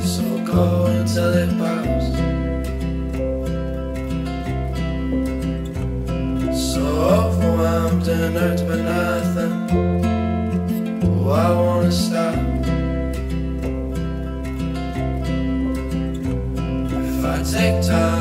so cold until it pops. So overwhelmed and hurt by nothing. I wanna stop. If I take time.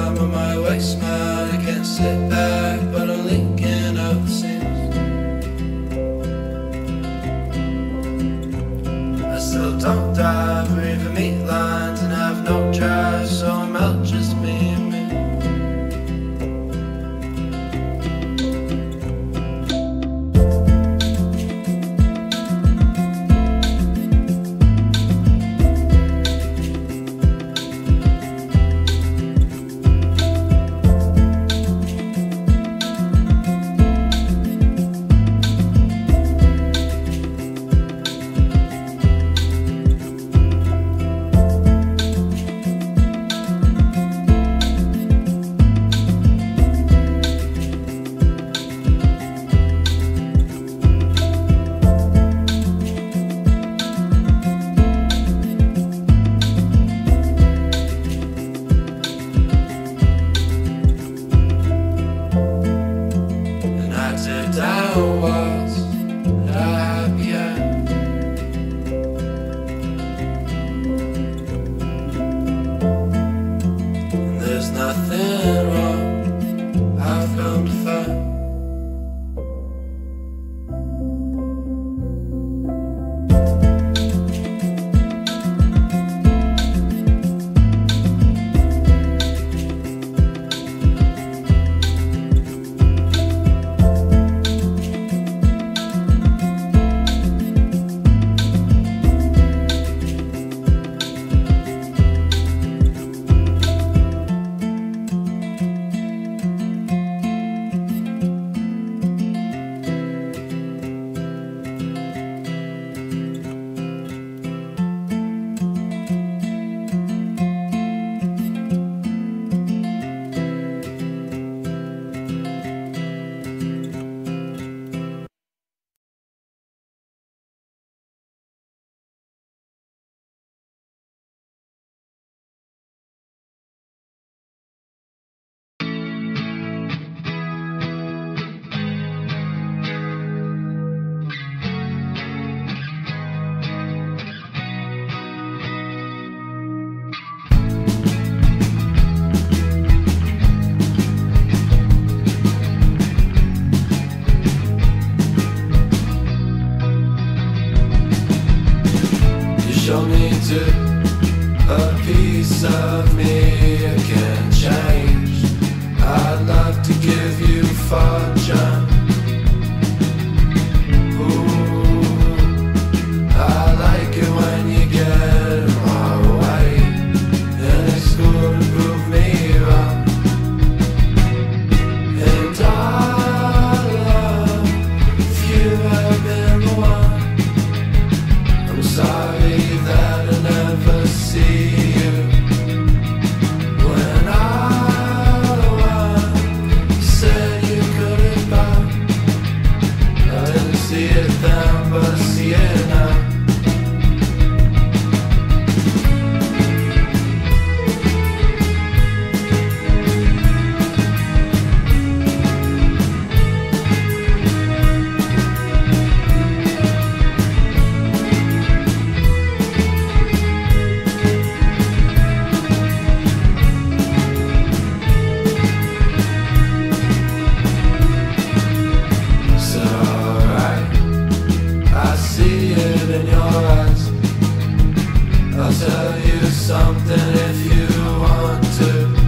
tell you something if you want to.